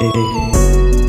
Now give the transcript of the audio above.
Hey.